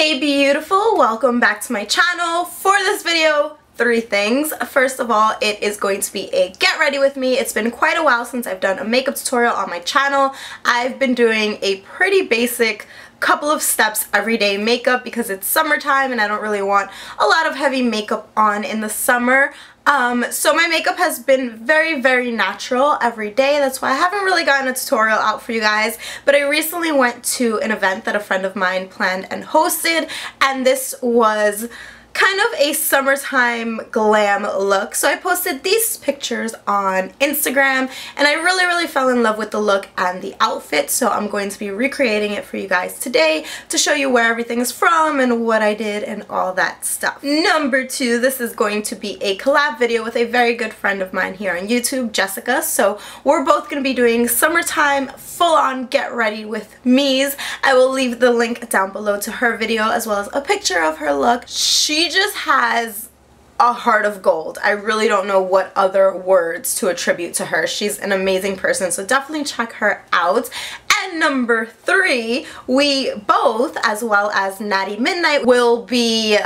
Hey beautiful, welcome back to my channel. For this video, three things. First of all, it is going to be a get ready with me. It's been quite a while since I've done a makeup tutorial on my channel. I've been doing a pretty basic couple of steps everyday makeup because it's summertime and I don't really want a lot of heavy makeup on in the summer. Um, so my makeup has been very, very natural every day. That's why I haven't really gotten a tutorial out for you guys. But I recently went to an event that a friend of mine planned and hosted. And this was kind of a summertime glam look. So I posted these pictures on Instagram and I really, really fell in love with the look and the outfit. So I'm going to be recreating it for you guys today to show you where everything is from and what I did and all that stuff. Number two, this is going to be a collab video with a very good friend of mine here on YouTube, Jessica. So we're both going to be doing summertime full-on get ready with me's. I will leave the link down below to her video as well as a picture of her look. She she just has a heart of gold. I really don't know what other words to attribute to her. She's an amazing person, so definitely check her out. And number three, we both, as well as NatyMidnight, will be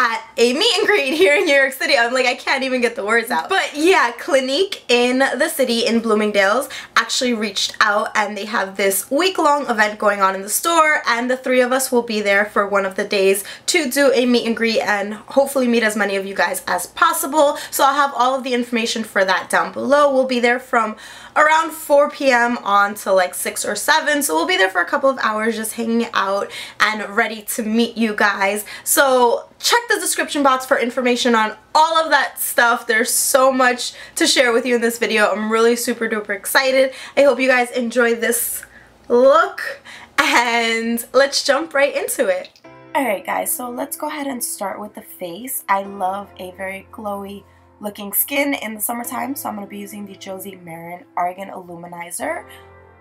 at a meet and greet here in New York City. I'm like, I can't even get the words out. But yeah, Clinique in the city in Bloomingdale's actually reached out and they have this week-long event going on in the store and the three of us will be there for one of the days to do a meet and greet and hopefully meet as many of you guys as possible. So I'll have all of the information for that down below. We'll be there from around 4 p.m. on to like 6 or 7 so we'll be there for a couple of hours just hanging out and ready to meet you guys so check the description box for information on all of that stuff there's so much to share with you in this video I'm really super duper excited I hope you guys enjoy this look and let's jump right into it Alright guys, so let's go ahead and start with the face. I love a very glowy looking skin in the summertime. So I'm going to be using the Josie Maran Argan Illuminizer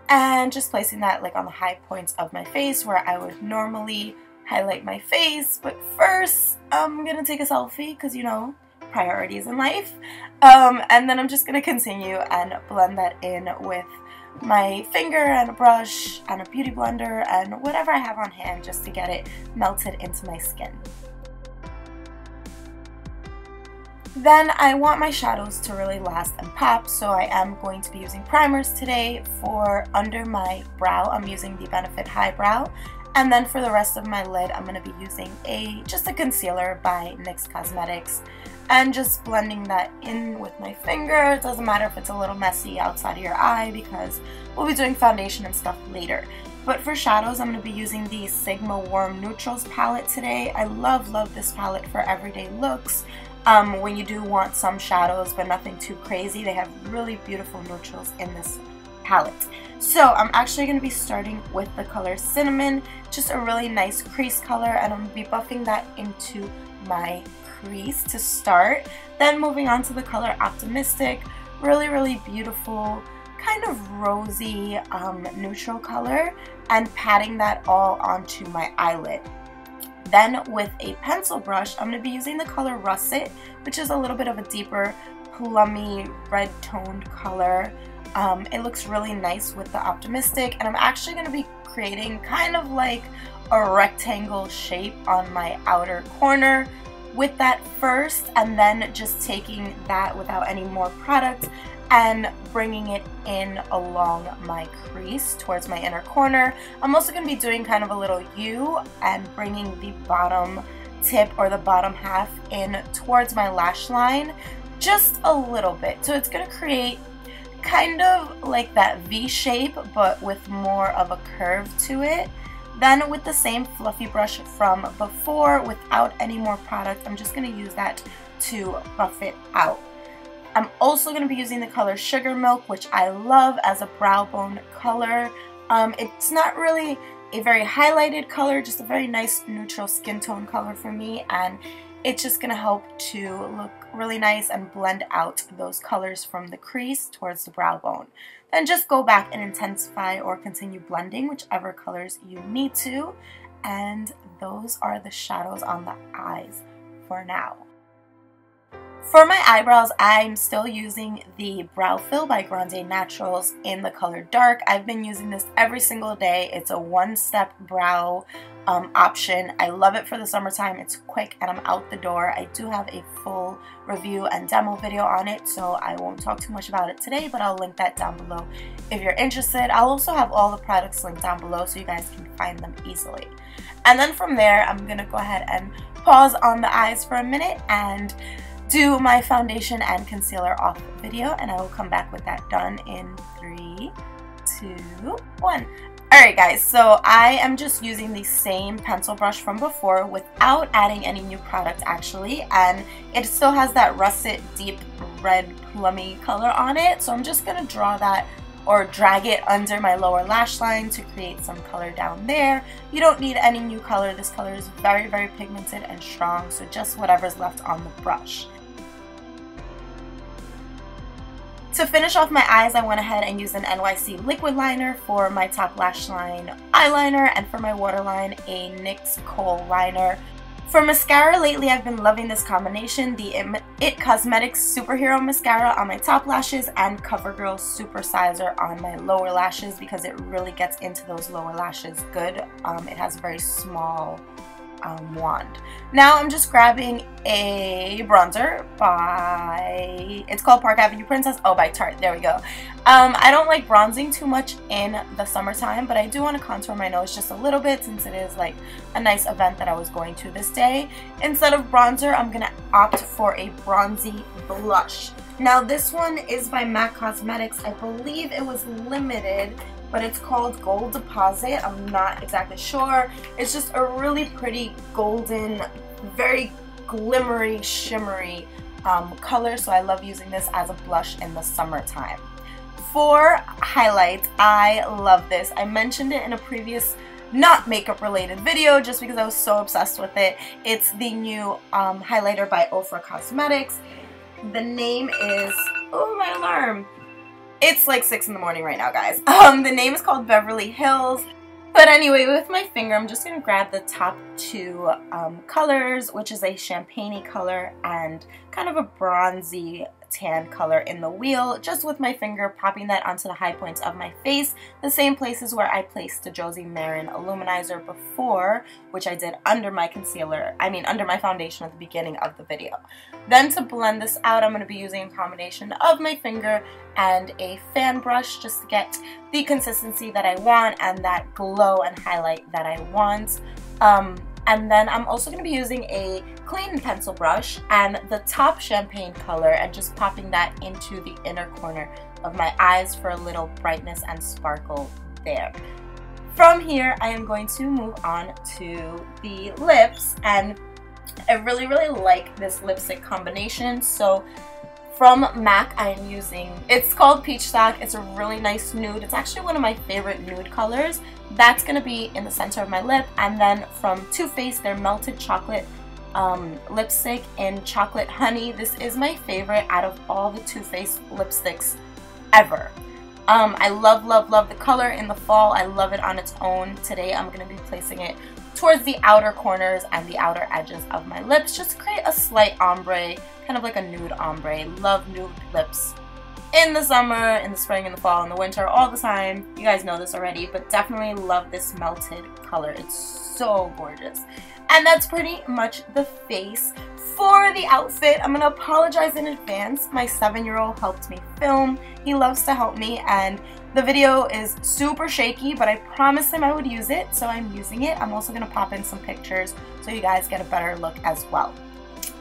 and just placing that like on the high points of my face where I would normally highlight my face. But first, I'm to take a selfie because, you know, priorities in life. Um, and then I'm just to continue and blend that in with my finger and a brush and a beauty blender and whatever I have on hand just to get it melted into my skin. Then I want my shadows to really last and pop, so I am going to be using primers today. For under my brow, I'm using the Benefit High Brow. And then for the rest of my lid, I'm going to be using a just a concealer by NYX Cosmetics. And just blending that in with my finger. It doesn't matter if it's a little messy outside of your eye because we'll be doing foundation and stuff later. But for shadows, I'm going to be using the Sigma Warm Neutrals palette today. I love, love this palette for everyday looks. Um, when you do want some shadows but nothing too crazy, they have really beautiful neutrals in this palette. So I'm actually going to be starting with the color Cinnamon, just a really nice crease color and I'm going to be buffing that into my crease to start. Then moving on to the color Optimistic, really, really beautiful, kind of rosy um, neutral color and patting that all onto my eyelid. Then with a pencil brush, I'm going to be using the color Russet, which is a little bit of a deeper plummy red toned color. Um, it looks really nice with the Optimistic and I'm actually going to be creating kind of like a rectangle shape on my outer corner with that first and then just taking that without any more product and bringing it in along my crease towards my inner corner. I'm also going to be doing kind of a little U and bringing the bottom tip or the bottom half in towards my lash line just a little bit. So it's going to create kind of like that V shape but with more of a curve to it. Then with the same fluffy brush from before without any more product, I'm just going to use that to buff it out. I'm also going to be using the color Sugar Milk, which I love as a brow bone color. Um, it's not really a very highlighted color, just a very nice neutral skin tone color for me, and it's just going to help to look really nice and blend out those colors from the crease towards the brow bone. Then just go back and intensify or continue blending whichever colors you need to, and those are the shadows on the eyes for now. For my eyebrows, I'm still using the Brow Fill by Grande Naturals in the color Dark. I've been using this every single day. It's a one-step brow um, option. I love it for the summertime. It's quick and I'm out the door. I do have a full review and demo video on it, so I won't talk too much about it today, but I'll link that down below if you're interested. I'll also have all the products linked down below so you guys can find them easily. And then from there, I'm going to go ahead and pause on the eyes for a minute and do my foundation and concealer off video and I will come back with that done in three, two, one. Alright guys, so I am just using the same pencil brush from before without adding any new product actually and it still has that russet deep red plummy color on it so I'm just going to draw that or drag it under my lower lash line to create some color down there. You don't need any new color. This color is very, very pigmented and strong, so just whatever's left on the brush. To finish off my eyes, I went ahead and used an NYX liquid liner for my top lash line eyeliner and for my waterline a NYX Kohl liner. For mascara lately, I've been loving this combination, the IT Cosmetics Superhero Mascara on my top lashes and CoverGirl Super Sizer on my lower lashes because it really gets into those lower lashes good. Um, it has very small um, wand. Now I'm just grabbing a bronzer by, it's called Park Avenue Princess, oh by Tarte, there we go. Um, I don't like bronzing too much in the summertime, but I do want to contour my nose just a little bit since it is like a nice event that I was going to this day. Instead of bronzer, I'm going to opt for a bronzy blush. Now this one is by MAC Cosmetics. I believe it was limited but it's called Gold Deposit. I'm not exactly sure. It's just a really pretty golden, very glimmery, shimmery um, color, so I love using this as a blush in the summertime. For highlights, I love this. I mentioned it in a previous not makeup related video just because I was so obsessed with it. It's the new um, highlighter by Ofra Cosmetics. The name is, oh my alarm, it's like 6 in the morning right now, guys. Um, the name is called Beverly Hills. But anyway, with my finger, I'm just going to grab the top two um, colors, which is a champagne color and kind of a bronzy tan color in the wheel, just with my finger popping that onto the high points of my face, the same places where I placed the Josie Maran Illuminizer before, which I did under my concealer, I mean under my foundation at the beginning of the video. Then to blend this out, I'm going to be using a combination of my finger and a fan brush just to get the consistency that I want and that glow and highlight that I want. Um, and then I'm also going to be using a clean pencil brush and the top champagne color and just popping that into the inner corner of my eyes for a little brightness and sparkle there. From here, I am going to move on to the lips and I really, really like this lipstick combination. So from MAC, I am using, it's called Peachstock. It's a really nice nude. It's actually one of my favorite nude colors. That's going to be in the center of my lip. And then from Too Faced, their Melted Chocolate um, lipstick in Chocolate Honey. This is my favorite out of all the Too Faced lipsticks ever. Um, I love, love, love the color in the fall. I love it on its own. Today I'm going to be placing it towards the outer corners and the outer edges of my lips just to create a slight ombre, kind of like a nude ombre. Love nude lips in the summer, in the spring, in the fall, in the winter, all the time. You guys know this already, but definitely love this melted color. It's so gorgeous. And that's pretty much the face for the outfit. I'm to apologize in advance. My seven-year-old helped me film. He loves to help me, and the video is super shaky, but I promised him I would use it, so I'm using it. I'm also to pop in some pictures so you guys get a better look as well.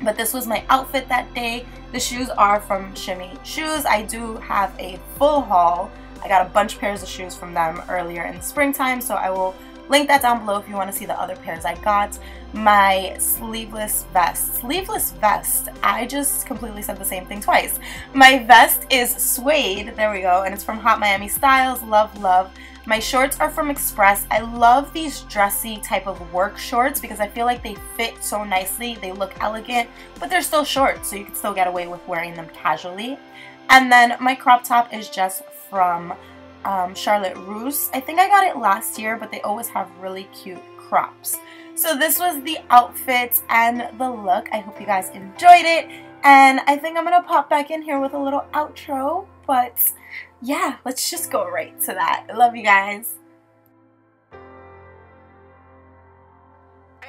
But this was my outfit that day. The shoes are from Simmi Shoes. I do have a full haul. I got a bunch of pairs of shoes from them earlier in springtime, so I will link that down below if you want to see the other pairs I got. My sleeveless vest. Sleeveless vest. I just completely said the same thing twice. My vest is suede. There we go. And it's from Hot Miami Styles. Love, love. My shorts are from Express. I love these dressy type of work shorts because I feel like they fit so nicely. They look elegant, but they're still shorts, so you can still get away with wearing them casually. And then my crop top is just from um, Charlotte Russe. I think I got it last year, but they always have really cute crops. So this was the outfit and the look. I hope you guys enjoyed it. And I think I'm gonna pop back in here with a little outro, but yeah, let's just go right to that. Love you guys.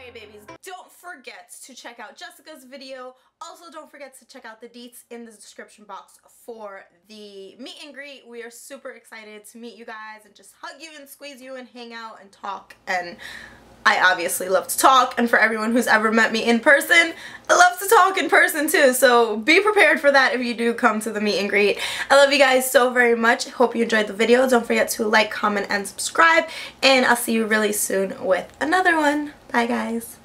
Alright babies, don't forget to check out Jessica's video. Also don't forget to check out the deets in the description box for the meet and greet. We are super excited to meet you guys and just hug you and squeeze you and hang out and talk and I obviously love to talk and for everyone who's ever met me in person, I love to talk in person too so be prepared for that if you do come to the meet and greet. I love you guys so very much. Hope you enjoyed the video. Don't forget to like, comment, and subscribe and I'll see you really soon with another one. Bye guys.